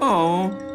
Oh,